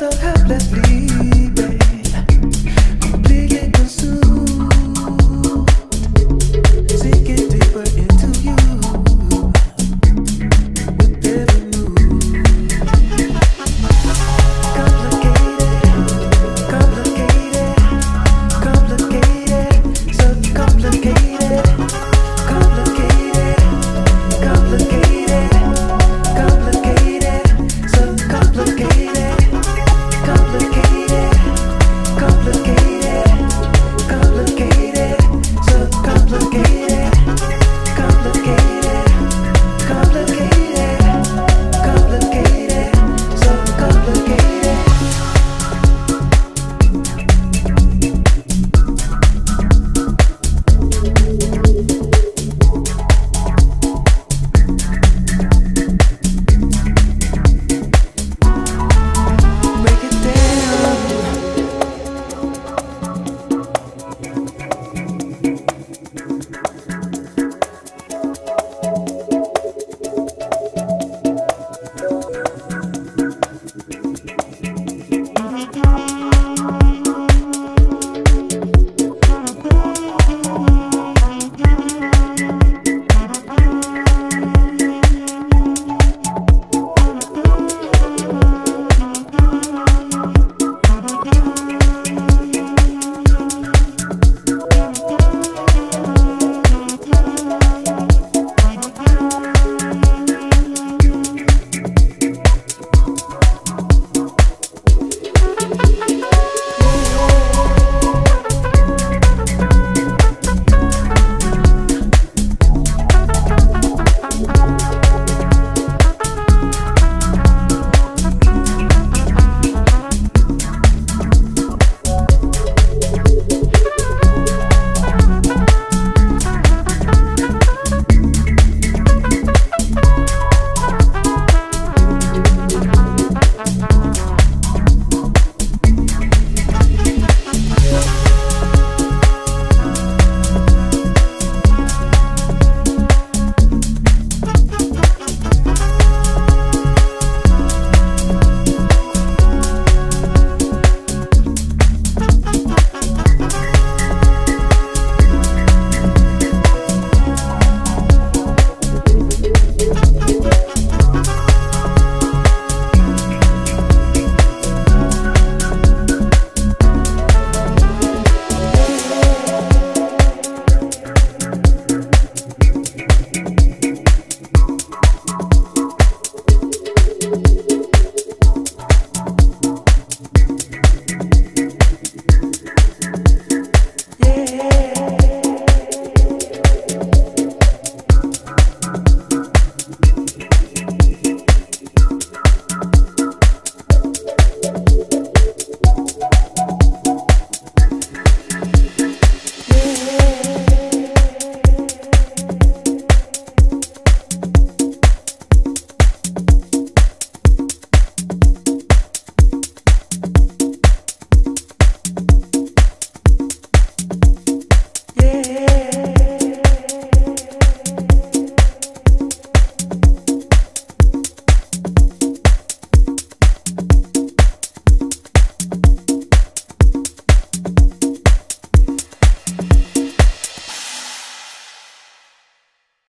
so helplessly.